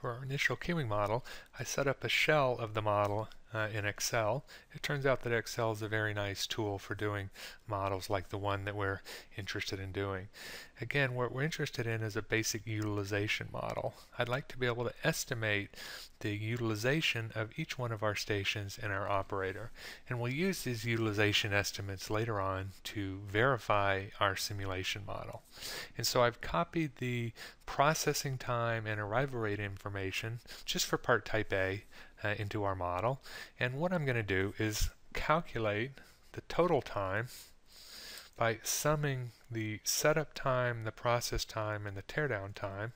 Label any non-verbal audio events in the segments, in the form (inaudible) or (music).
For our initial queuing model, I set up a shell of the model uh, in Excel. It turns out that Excel is a very nice tool for doing models like the one that we're interested in doing. Again, what we're interested in is a basic utilization model. I'd like to be able to estimate the utilization of each one of our stations in our operator. And we'll use these utilization estimates later on to verify our simulation model. And so I've copied the processing time and arrival rate information just for part type A uh, into our model. And what I'm going to do is calculate the total time by summing the setup time, the process time, and the teardown time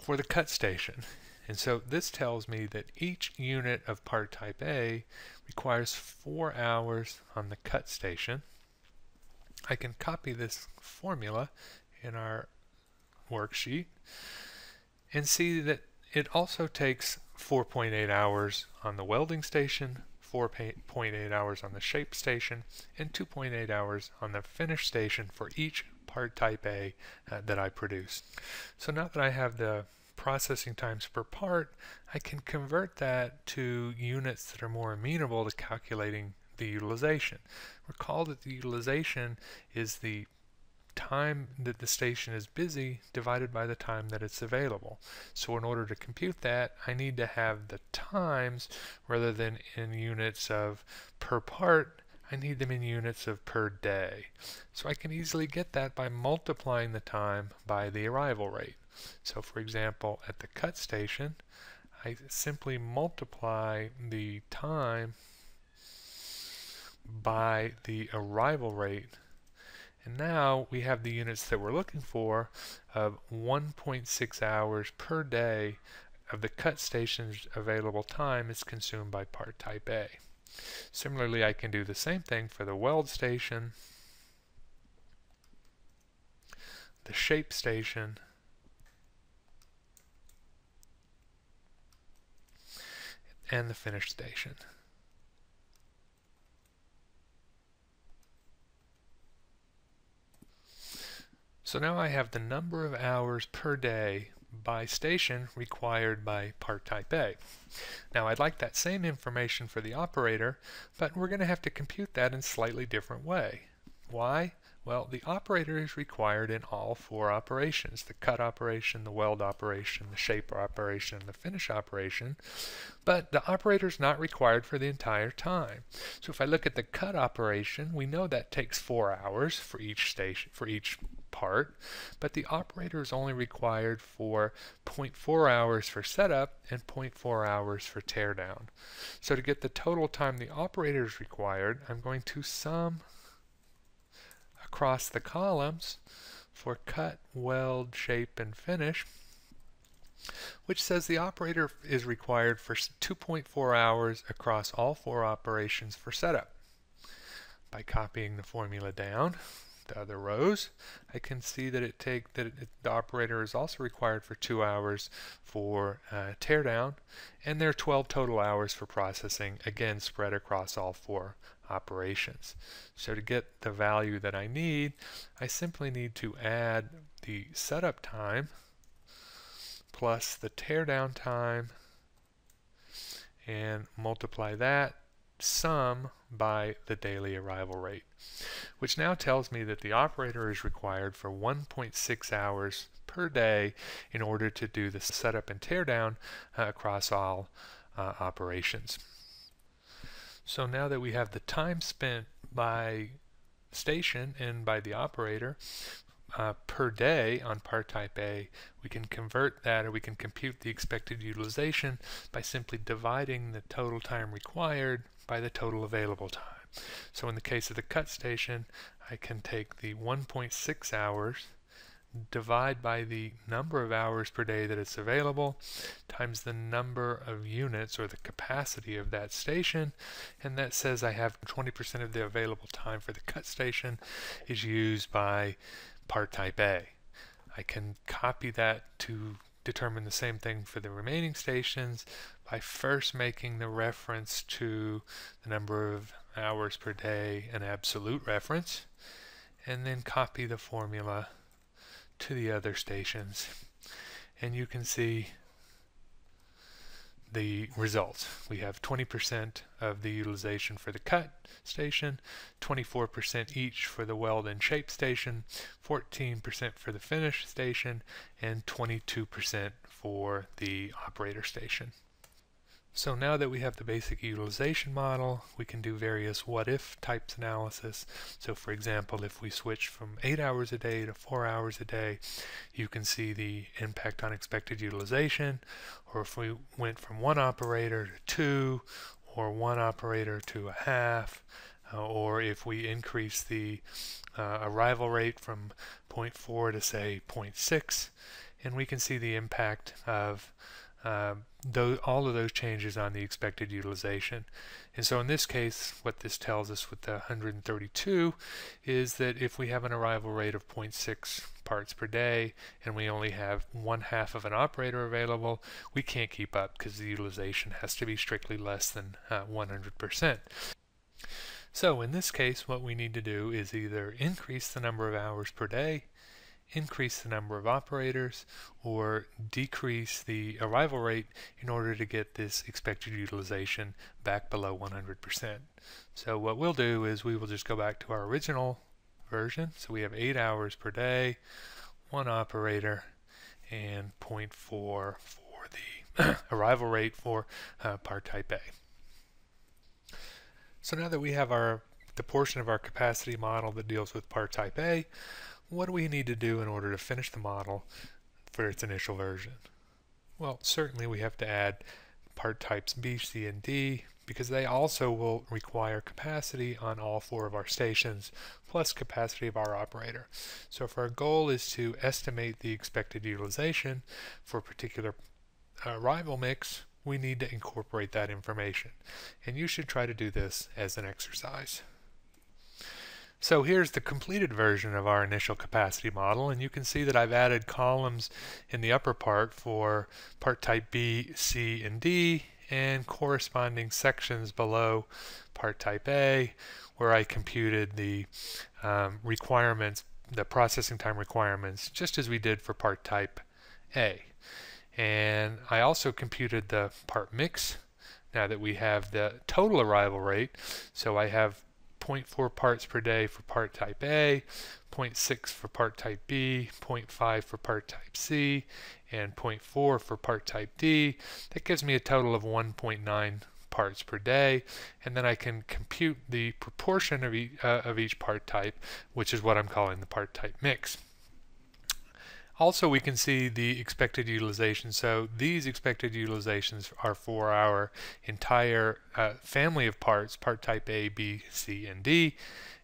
for the cut station. And so this tells me that each unit of part type A requires four hours on the cut station. I can copy this formula in our worksheet and see that it also takes 4.8 hours on the welding station, 4.8 hours on the shape station, and 2.8 hours on the finish station for each part type A uh, that I produce. So now that I have the processing times per part, I can convert that to units that are more amenable to calculating the utilization. Recall that the utilization is the time that the station is busy divided by the time that it's available. So in order to compute that, I need to have the times rather than in units of per part, I need them in units of per day. So I can easily get that by multiplying the time by the arrival rate. So for example, at the cut station, I simply multiply the time by the arrival rate and now we have the units that we're looking for of 1.6 hours per day of the cut station's available time is consumed by part type A. Similarly, I can do the same thing for the weld station, the shape station, and the finish station. So now I have the number of hours per day by station required by part type A. Now I'd like that same information for the operator, but we're going to have to compute that in slightly different way. Why? Well, the operator is required in all four operations, the cut operation, the weld operation, the shape operation, and the finish operation, but the operator is not required for the entire time. So if I look at the cut operation, we know that takes four hours for each station, for each part, but the operator is only required for 0.4 hours for setup and 0.4 hours for teardown. So to get the total time the operator is required, I'm going to sum across the columns for cut, weld, shape, and finish, which says the operator is required for 2.4 hours across all four operations for setup. By copying the formula down, the other rows, I can see that it take that it, the operator is also required for two hours for uh, teardown, and there are 12 total hours for processing, again spread across all four operations. So to get the value that I need, I simply need to add the setup time plus the teardown time and multiply that sum by the daily arrival rate, which now tells me that the operator is required for 1.6 hours per day in order to do the setup and teardown uh, across all uh, operations. So now that we have the time spent by station and by the operator uh, per day on part type A, we can convert that or we can compute the expected utilization by simply dividing the total time required by the total available time. So in the case of the cut station, I can take the 1.6 hours divide by the number of hours per day that it's available times the number of units or the capacity of that station and that says I have 20% of the available time for the cut station is used by part type A. I can copy that to determine the same thing for the remaining stations by first making the reference to the number of hours per day an absolute reference and then copy the formula to the other stations and you can see the results. We have 20% of the utilization for the cut station, 24% each for the weld and shape station, 14% for the finish station, and 22% for the operator station. So now that we have the basic utilization model, we can do various what-if types analysis. So for example, if we switch from 8 hours a day to 4 hours a day, you can see the impact on expected utilization. Or if we went from one operator to two, or one operator to a half, uh, or if we increase the uh, arrival rate from 0.4 to say 0.6, and we can see the impact of um, those, all of those changes on the expected utilization. And so in this case, what this tells us with the 132 is that if we have an arrival rate of 0.6 parts per day and we only have one half of an operator available, we can't keep up because the utilization has to be strictly less than 100%. Uh, so in this case, what we need to do is either increase the number of hours per day increase the number of operators or decrease the arrival rate in order to get this expected utilization back below 100%. So what we'll do is we will just go back to our original version. So we have 8 hours per day, one operator, and 0.4 for the (clears throat) arrival rate for uh, part type A. So now that we have our the portion of our capacity model that deals with part type A, what do we need to do in order to finish the model for its initial version? Well, certainly we have to add part types B, C, and D because they also will require capacity on all four of our stations plus capacity of our operator. So if our goal is to estimate the expected utilization for a particular uh, arrival mix, we need to incorporate that information. And you should try to do this as an exercise. So here's the completed version of our initial capacity model and you can see that I've added columns in the upper part for part type B, C, and D and corresponding sections below part type A where I computed the um, requirements, the processing time requirements just as we did for part type A. And I also computed the part mix now that we have the total arrival rate. So I have 0.4 parts per day for part type A, 0.6 for part type B, 0.5 for part type C, and 0.4 for part type D. That gives me a total of 1.9 parts per day and then I can compute the proportion of, e uh, of each part type which is what I'm calling the part type mix. Also, we can see the expected utilization. So these expected utilizations are for our entire uh, family of parts, part type A, B, C, and D.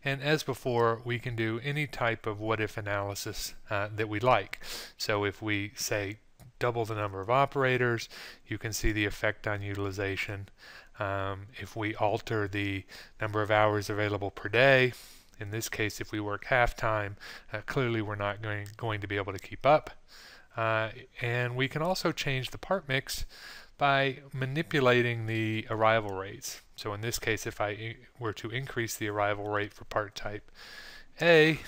And as before, we can do any type of what-if analysis uh, that we like. So if we say double the number of operators, you can see the effect on utilization. Um, if we alter the number of hours available per day, in this case, if we work half-time, uh, clearly we're not going, going to be able to keep up. Uh, and we can also change the part mix by manipulating the arrival rates. So in this case, if I were to increase the arrival rate for part type A,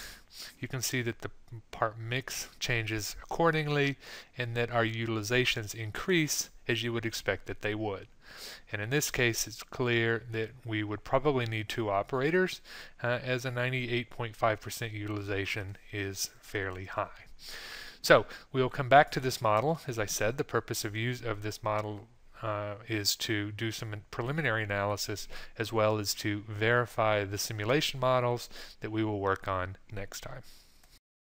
you can see that the part mix changes accordingly and that our utilizations increase as you would expect that they would. And in this case, it's clear that we would probably need two operators uh, as a 98.5% utilization is fairly high. So we'll come back to this model. As I said, the purpose of use of this model uh, is to do some preliminary analysis as well as to verify the simulation models that we will work on next time.